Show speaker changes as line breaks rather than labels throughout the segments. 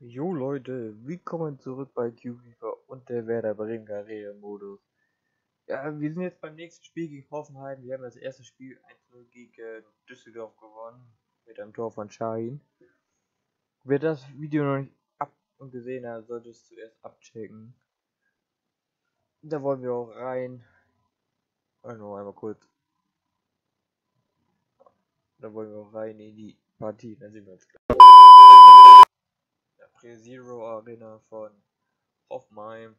Jo Leute, willkommen zurück bei QFIFA und der Werder Bremen Karriere Modus. Ja, wir sind jetzt beim nächsten Spiel gegen Hoffenheim. Wir haben das erste Spiel 1-0 gegen Düsseldorf gewonnen mit einem Tor von Shahin. Wer das Video noch nicht ab und gesehen hat, sollte es zuerst abchecken. Da wollen wir auch rein. Also einmal kurz. Da wollen wir auch rein in die Partie, dann sehen wir uns gleich. Pre-Zero Arena von Hoffenheim.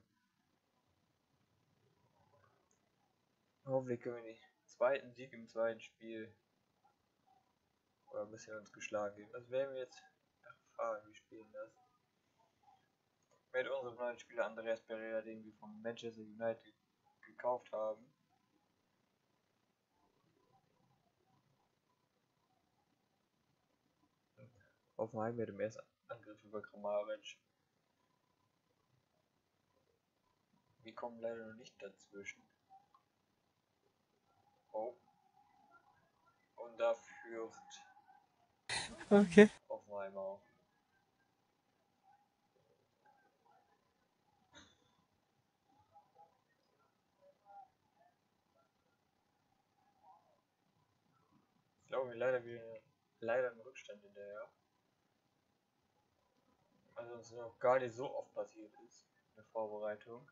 Hoffentlich können wir den zweiten Sieg im zweiten Spiel oder ein bisschen uns geschlagen geben. Das werden wir jetzt erfahren, wie spielen das. Mit unserem neuen Spieler Andreas Pereira, den wir von Manchester United gekauft haben. Hoffenheim wird im ersten Angriff über Grammaric. Wir kommen leider noch nicht dazwischen. Oh. Und da führt
Okay.
Hoffenheim auch. Ich glaube leider wieder leider im Rückstand hinterher. Also es noch gar nicht so oft passiert ist in der Vorbereitung.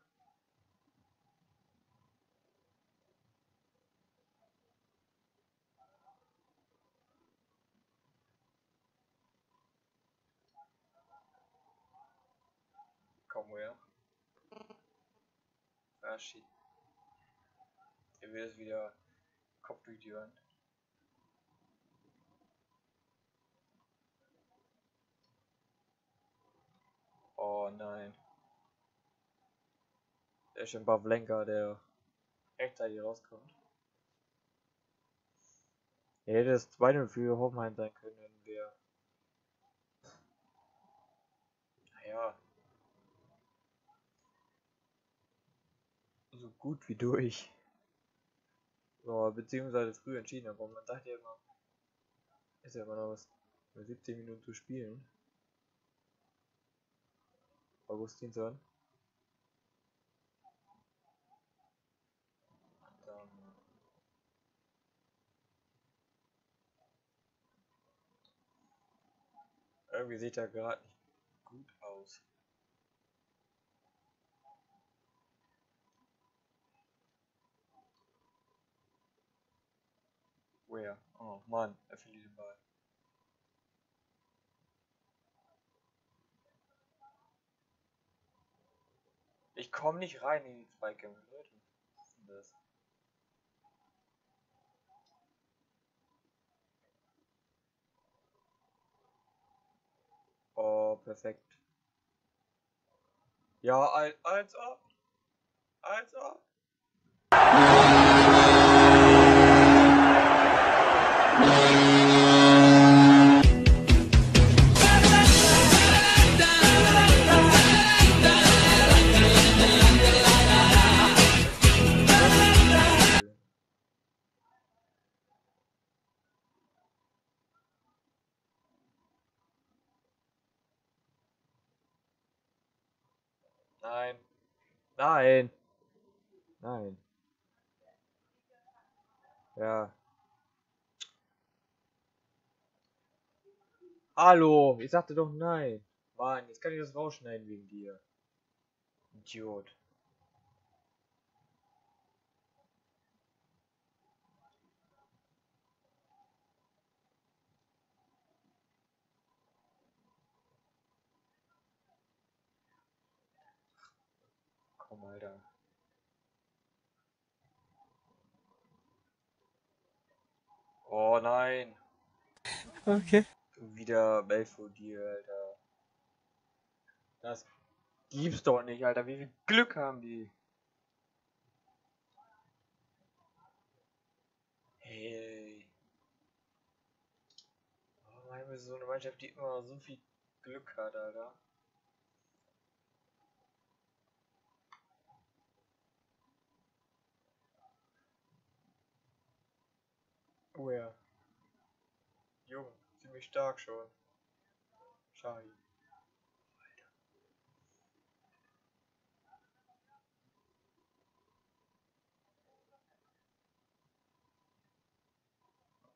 Komm her. Rashid. Er will es wieder Kopf durch die Wand. Oh nein. Der ist schon Pavlenka, der rechtzeitig rauskommt. Er hätte das 2 für Hoffenheim sein können, wenn wir. Naja. So gut wie durch. So, beziehungsweise früh entschieden, aber man sagt ja immer, ist ja immer noch was, 17 Minuten zu spielen. Augustinsson. Dann irgendwie sieht er gerade nicht gut aus. Where? Oh Mann, er verliert den Ball. Ich komme nicht rein in die Zweikämpfe, Leute. Was ist denn das? Oh, perfekt. Ja, ein, eins ab. Eins ab. Nein. Nein. Nein. Ja. Hallo, ich sagte doch nein. Mann, jetzt kann ich das rausschneiden wegen dir. Idiot. Komm, Alter. Oh nein.
Okay.
Wieder Belfodil, Alter. Das gibt's doch nicht, Alter. Wie viel Glück haben die? Hey. Oh, manchmal ist so eine Mannschaft, die immer so viel Glück hat, Alter. Oh ja. Jung, ziemlich stark schon. Shari.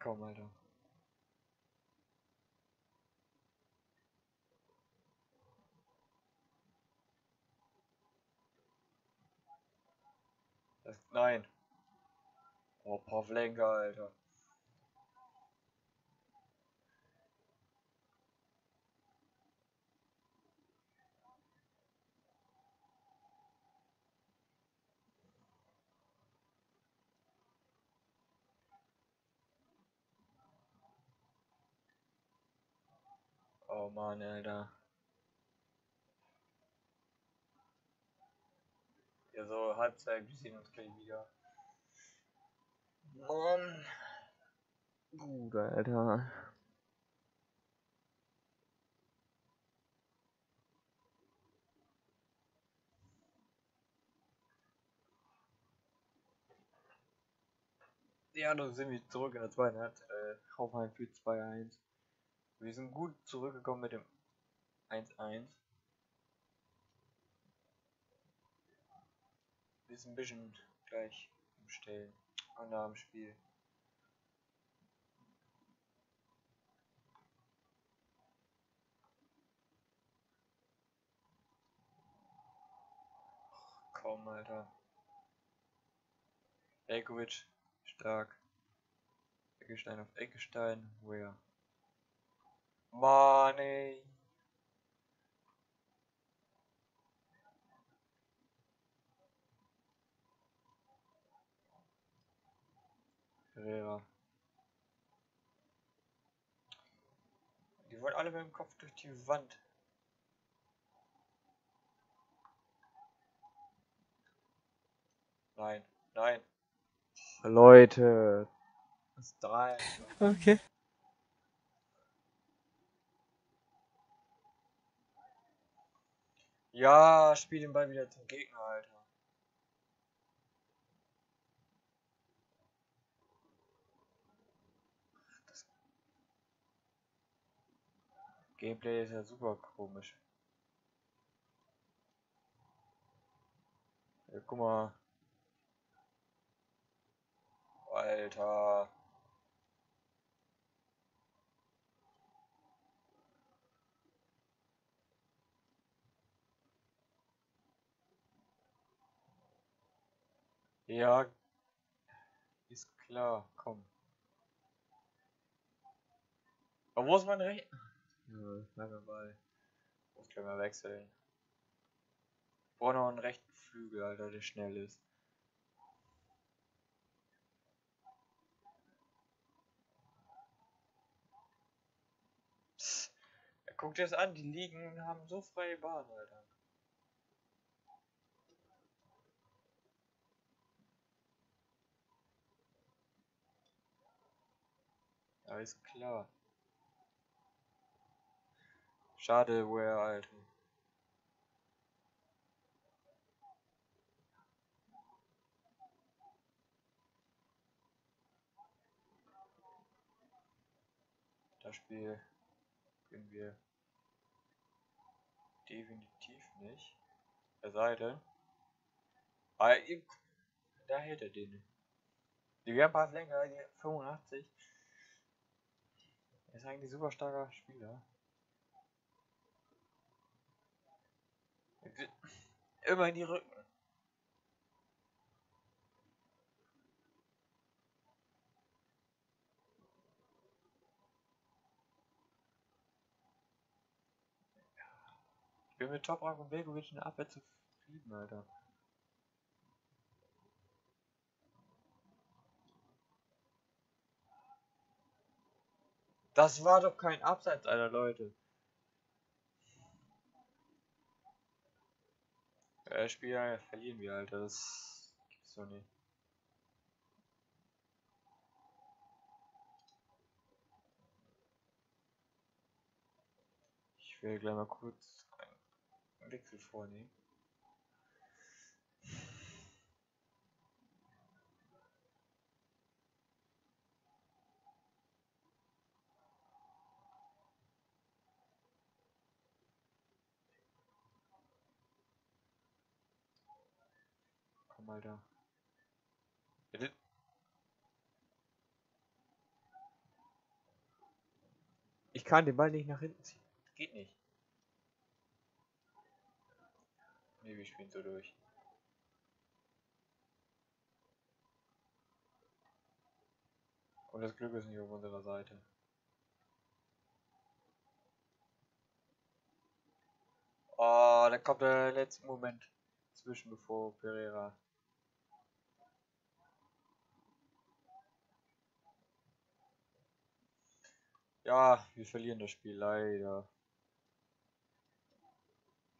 Komm, Alter. Das, nein. Oh, Pavlenka, Alter. Oh Mann, Alter. Ja, so Halbzeit, wir sehen uns gleich wieder. Mann. Bruder, Alter. Ja, dann sind wir zurück in der zweiten Halbzeit. Äh, Hoffenheim für 2-1. Wir sind gut zurückgekommen mit dem 1-1. Wir sind ein bisschen gleich umstellen. Nach dem Spiel. Komm, Alter. Elkovic, stark. Eckestein auf Eckestein, where? Mann, ey. Herrera. Die wollen alle mit dem Kopf durch die Wand. Nein, nein. Leute. Das ist drei.
Okay.
Ja, spiel den Ball wieder zum Gegner, Alter. Gameplay ist ja super komisch. Ja, guck mal. Alter. Ja, ist klar, komm. Aber wo ist mein Recht? Ja, langer Ball. Muss gleich mal wechseln. Ich brauche noch einen rechten Flügel, Alter, der schnell ist. Psst. Ja, guck dir das an, die liegen haben so freie Bahn, Alter. Alles klar. Schade, Ware, Alter. Das Spiel können wir definitiv nicht. Er sei denn. Ah, da hält er den. Die wären paar länger, die 85. Er ist eigentlich ein super starker Spieler. Immer in die Rücken. Ich bin mit Toprak und Begovic in der Abwehr zufrieden, Alter. Das war doch kein Abseits, Alter, Leute. Äh, Spiel ja, verlieren wir, Alter. Das gibt's doch nicht. Ich will gleich mal kurz einen Wechsel vornehmen. Komm, Alter. Ja, das- kann den Ball nicht nach hinten ziehen. Geht nicht. Nee, wir spielen so durch. Und das Glück ist nicht auf unserer Seite. Oh, da kommt der letzte Moment zwischen, bevor Pereira. Ja, wir verlieren das Spiel leider.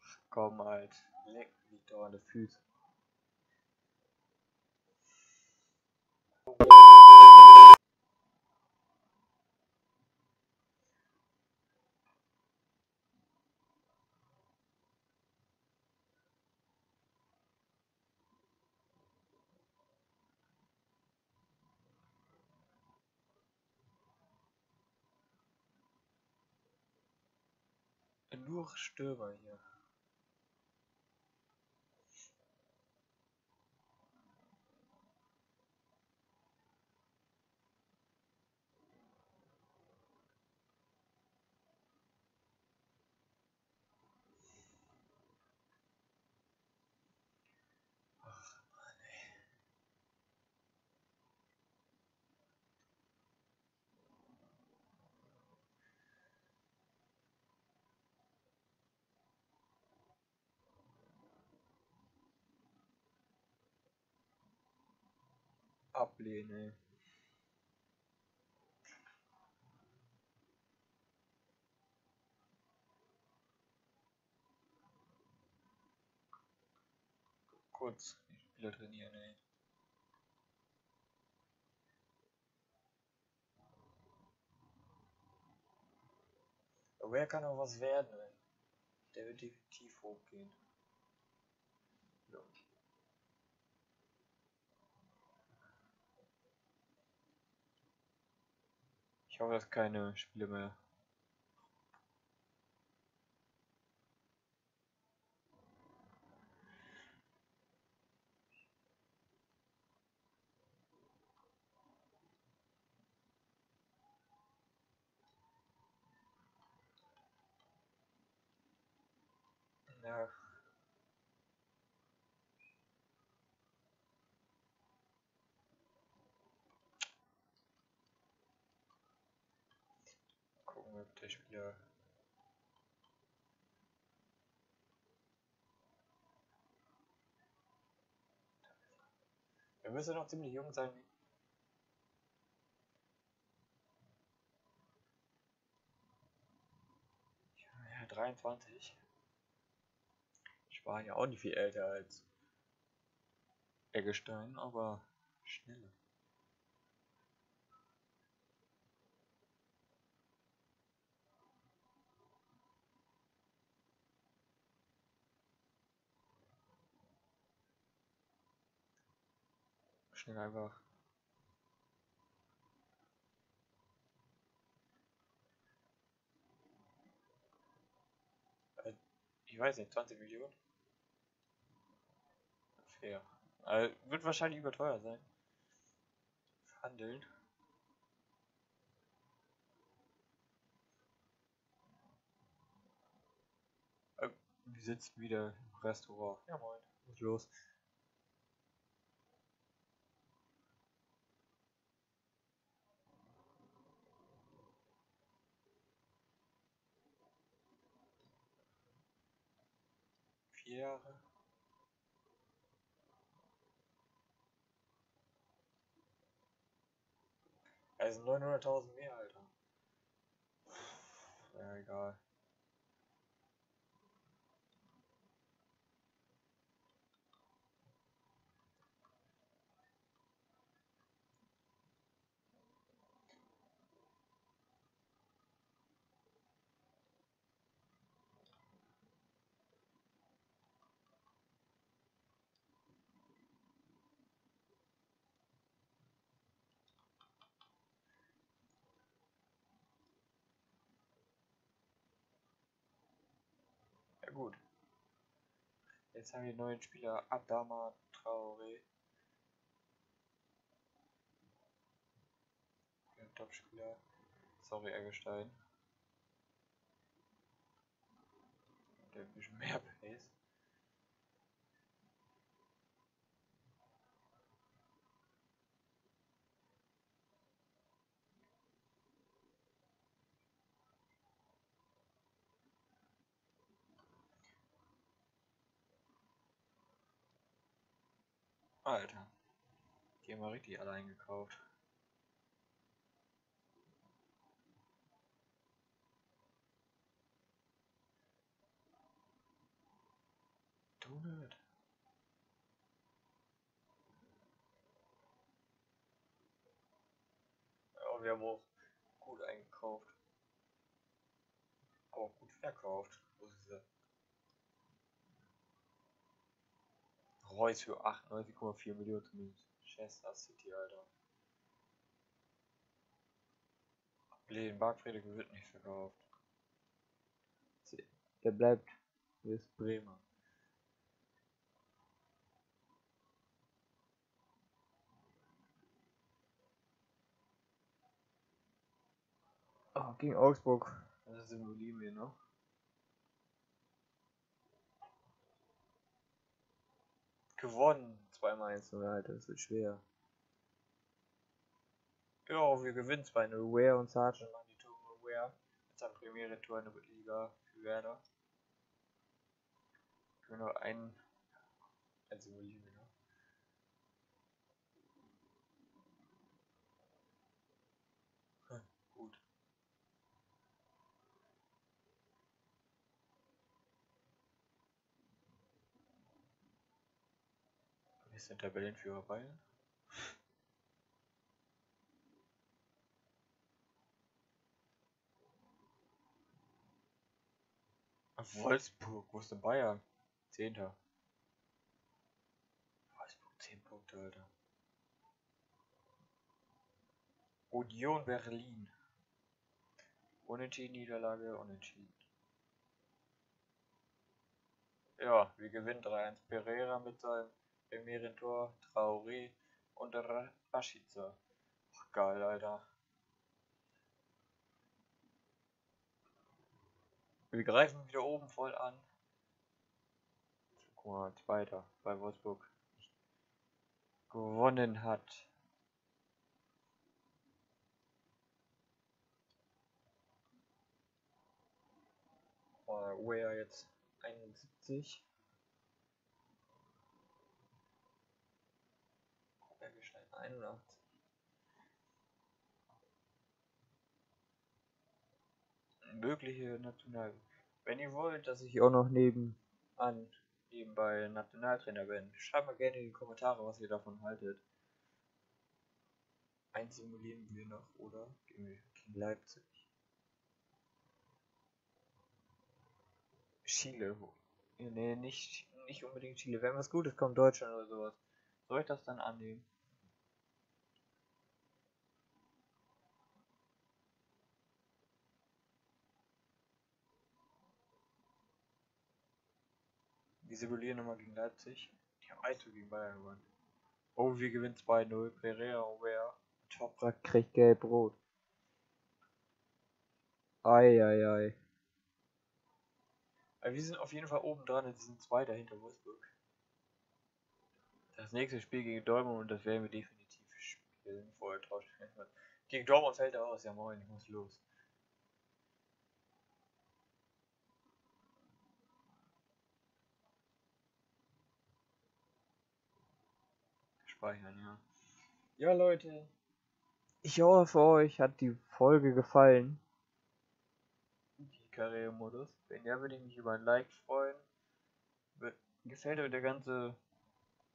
Ach, komm halt, leck mich doch an die Füße. Nur Stürmer hier. Ablehnen. Kurz die Spieler trainieren, ey. Aber er kann auch was werden, ey. Der wird definitiv hochgehen. Ja. Ich hoffe, dass keine Spiele mehr. Ja. Der Spieler. Er müsste noch ziemlich jung sein. Ja, 23. Spanier auch nicht viel älter als Eggestein, aber schneller. Schnell einfach. Äh, Ich weiß nicht, 20 Millionen? Fair. Also, wird wahrscheinlich überteuer sein. Handeln. Äh, Wir sitzen wieder im Restaurant. Ja moin. Was ist los? Jahre. Also 900.000 mehr, Alter. Ja, egal. gut. Jetzt haben wir einen neuen Spieler, Adama Traoré. Top-Spieler. Sorry, Eggestein. Der ein bisschen mehr Pace. Alter. Die haben wir richtig allein gekauft. Du nicht. Ja, wir haben auch gut eingekauft. Auch gut verkauft, muss ich sagen. Reus für 98,4 Millionen zumindest. Chester City, Alter. Lehen Bargfriede wird nicht verkauft. Der bleibt. Hier ist Bremer. Oh, gegen Augsburg. Das simulieren wir noch. Gewonnen. Zweimal 1 0 Alter, das wird schwer. Ja, wir gewinnen 2-0. Ware und Sargent machen die Tore. Ware mit seinem Premiere-Tor in der Liga für Werder. Einen. Ein simulieren wir noch. Hm, gut. Wer ist der Tabellenführer Bayern? Wolfsburg, wo ist denn Bayern? Zehnter. Wolfsburg 10 Punkte, Alter. Union Berlin. Unentschieden, Niederlage, unentschieden. Ja, wir gewinnen 3-1. Pereira mit seinem Premieren-Tor, Traoré und Rashica. Ach, geil, Alter. Wir greifen wieder oben voll an. Guck mal, zweiter bei Wolfsburg gewonnen hat. Oh, Ware jetzt 71. 81. Mögliche National. Wenn ihr wollt, dass ich auch noch nebenan nebenbei Nationaltrainer bin, schreibt mal gerne in die Kommentare, was ihr davon haltet. Eins simulieren wir noch, oder? Gegen Leipzig. Chile. Nee, nicht, nicht unbedingt Chile. Wenn was Gutes kommt, Deutschland oder sowas. Soll ich das dann annehmen? Wir simulieren nochmal gegen Leipzig. Die haben 1 gegen Bayern gewonnen. Oh, wir gewinnen 2-0. Pereira Ware. Toprak kriegt gelb-rot. Eieiei. Aber wir sind auf jeden Fall oben dran und sind Zweiter hinter Wolfsburg. Das nächste Spiel gegen Dortmund und das werden wir definitiv spielen. Vorher tauscht Gegen Dortmund fällt er aus. Ja moin, ich muss los. Speichern, ja. Ja, Leute. Ich hoffe, euch hat die Folge gefallen. Die Karrieremodus. Wenn ja, würde ich mich über ein Like freuen. Gefällt euch der ganze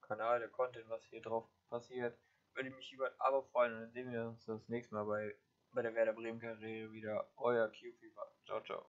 Kanal, der Content, was hier drauf passiert, würde ich mich über ein Abo freuen und dann sehen wir uns das nächste Mal bei, bei der Werder Bremen Karriere wieder. Euer QFIFA. Ciao, ciao.